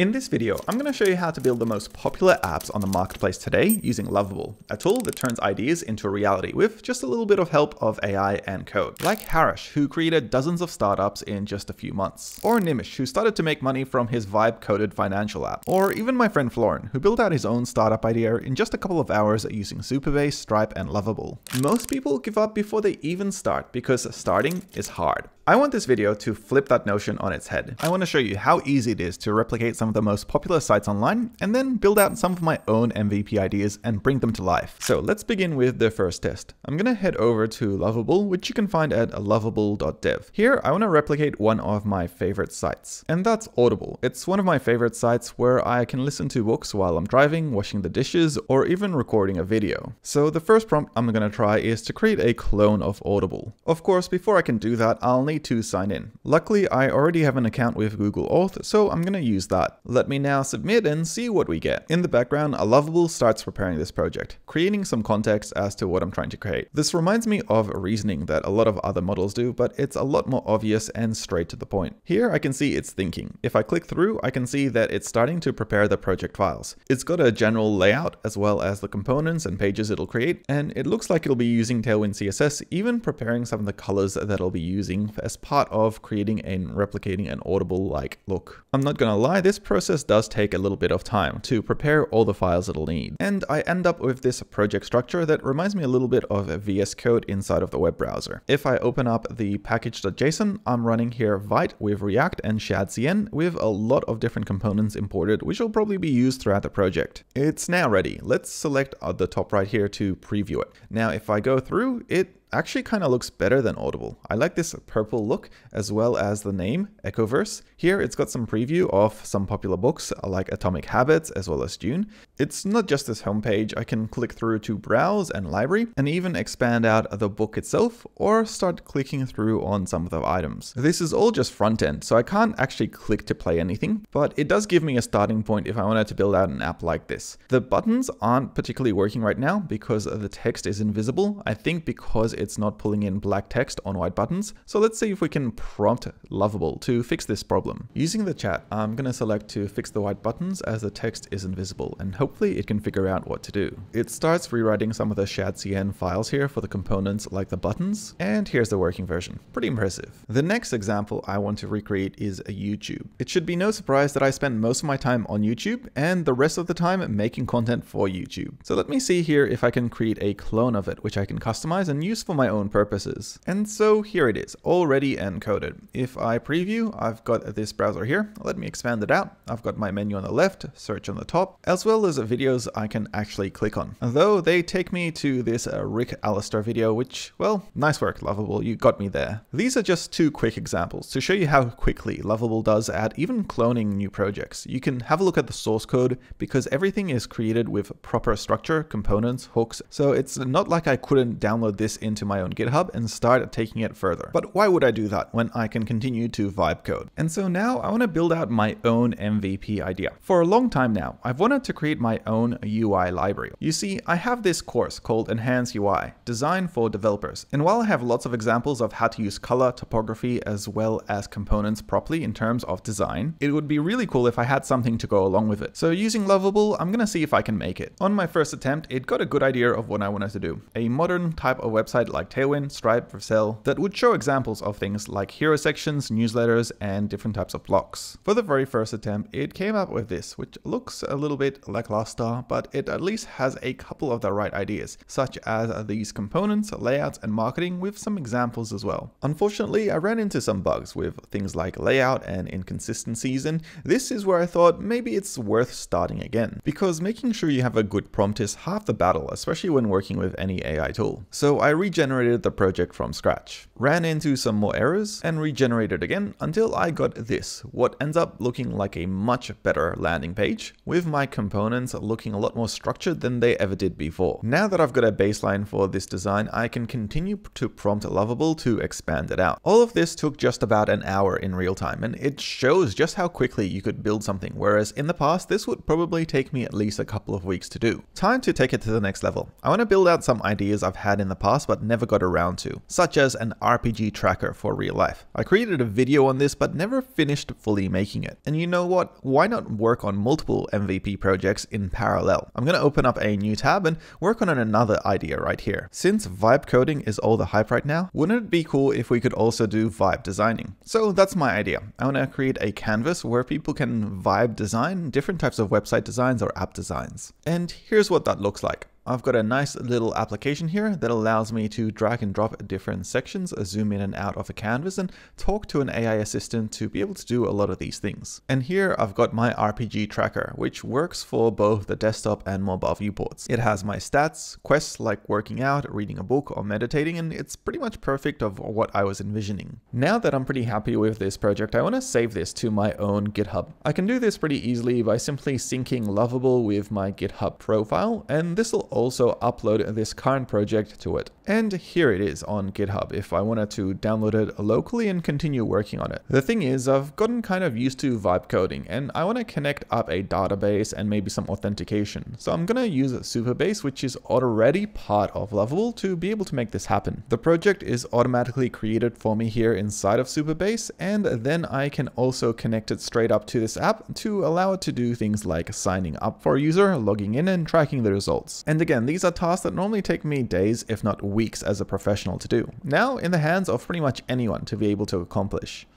In this video, I'm going to show you how to build the most popular apps on the marketplace today using Lovable, a tool that turns ideas into reality with just a little bit of help of AI and code. Like Harish, who created dozens of startups in just a few months. Or Nimish, who started to make money from his Vibe-coded financial app. Or even my friend Florin, who built out his own startup idea in just a couple of hours using Supabase, Stripe, and Lovable. Most people give up before they even start because starting is hard. I want this video to flip that notion on its head. I want to show you how easy it is to replicate some of the most popular sites online and then build out some of my own MVP ideas and bring them to life. So let's begin with the first test. I'm going to head over to Lovable, which you can find at lovable.dev. Here, I want to replicate one of my favorite sites, and that's Audible. It's one of my favorite sites where I can listen to books while I'm driving, washing the dishes, or even recording a video. So the first prompt I'm going to try is to create a clone of Audible. Of course, before I can do that, I'll need to sign in. Luckily, I already have an account with Google Auth, so I'm gonna use that. Let me now submit and see what we get. In the background, a Lovable starts preparing this project, creating some context as to what I'm trying to create. This reminds me of reasoning that a lot of other models do, but it's a lot more obvious and straight to the point. Here I can see it's thinking. If I click through, I can see that it's starting to prepare the project files. It's got a general layout as well as the components and pages it'll create, and it looks like it'll be using Tailwind CSS, even preparing some of the colors that it'll be using as part of creating and replicating an Audible-like look. I'm not gonna lie, this process does take a little bit of time to prepare all the files it'll need. And I end up with this project structure that reminds me a little bit of VS Code inside of the web browser. If I open up the package.json, I'm running here Vite with React and ShadCN with a lot of different components imported, which will probably be used throughout the project. It's now ready. Let's select uh, the top right here to preview it. Now, if I go through, it actually kind of looks better than Audible. I like this purple look as well as the name, Echoverse. Here it's got some preview of some popular books uh, like Atomic Habits as well as Dune. It's not just this homepage, I can click through to browse and library and even expand out the book itself or start clicking through on some of the items. This is all just front end, so I can't actually click to play anything, but it does give me a starting point if I wanted to build out an app like this. The buttons aren't particularly working right now because the text is invisible. I think because it's not pulling in black text on white buttons. So let's see if we can prompt Lovable to fix this problem. Using the chat, I'm going to select to fix the white buttons as the text is invisible and hopefully it can figure out what to do. It starts rewriting some of the ShadCN files here for the components like the buttons and here's the working version. Pretty impressive. The next example I want to recreate is a YouTube. It should be no surprise that I spend most of my time on YouTube and the rest of the time making content for YouTube. So let me see here if I can create a clone of it which I can customize and use for my own purposes. And so here it is, already encoded. If I preview, I've got this browser here. Let me expand it out. I've got my menu on the left, search on the top, as well as videos I can actually click on. Though they take me to this uh, Rick Allister video, which, well, nice work, Lovable, you got me there. These are just two quick examples to show you how quickly Lovable does at even cloning new projects. You can have a look at the source code because everything is created with proper structure, components, hooks, so it's not like I couldn't download this into my own GitHub and start taking it further. But why would I do that when I can continue to vibe code? And so now I want to build out my own MVP idea. For a long time now, I've wanted to create my own UI library. You see, I have this course called Enhance UI, designed for developers. And while I have lots of examples of how to use color, typography, as well as components properly in terms of design, it would be really cool if I had something to go along with it. So using Lovable, I'm gonna see if I can make it. On my first attempt, it got a good idea of what I wanted to do. A modern type of website like Tailwind, Stripe, Vercel that would show examples of things like hero sections, newsletters, and different types of blocks. For the very first attempt, it came up with this, which looks a little bit like lackluster, but it at least has a couple of the right ideas, such as these components, layouts, and marketing with some examples as well. Unfortunately, I ran into some bugs with things like layout and inconsistencies, and this is where I thought maybe it's worth starting again, because making sure you have a good prompt is half the battle, especially when working with any AI tool. So I regenerated the project from scratch, ran into some more errors, and regenerated again until I got this, what ends up looking like a much better landing page, with my components looking a lot more structured than they ever did before. Now that I've got a baseline for this design, I can continue to prompt Lovable to expand it out. All of this took just about an hour in real time, and it shows just how quickly you could build something, whereas in the past, this would probably take me at least a couple of weeks to do. Time to take it to the next level. I want to build out some ideas I've had in the past, but but never got around to, such as an RPG tracker for real life. I created a video on this but never finished fully making it. And you know what? Why not work on multiple MVP projects in parallel? I'm going to open up a new tab and work on another idea right here. Since vibe coding is all the hype right now, wouldn't it be cool if we could also do vibe designing? So that's my idea. I want to create a canvas where people can vibe design different types of website designs or app designs. And here's what that looks like. I've got a nice little application here that allows me to drag and drop different sections, zoom in and out of a canvas, and talk to an AI assistant to be able to do a lot of these things. And here I've got my RPG tracker, which works for both the desktop and mobile viewports. It has my stats, quests like working out, reading a book, or meditating, and it's pretty much perfect of what I was envisioning. Now that I'm pretty happy with this project, I want to save this to my own GitHub. I can do this pretty easily by simply syncing Lovable with my GitHub profile, and this will also upload this current project to it. And here it is on GitHub if I wanted to download it locally and continue working on it. The thing is, I've gotten kind of used to vibe coding and I want to connect up a database and maybe some authentication. So I'm going to use Supabase, which is already part of Lovable to be able to make this happen. The project is automatically created for me here inside of Supabase and then I can also connect it straight up to this app to allow it to do things like signing up for a user, logging in and tracking the results. And again, these are tasks that normally take me days, if not weeks as a professional to do. Now in the hands of pretty much anyone to be able to accomplish.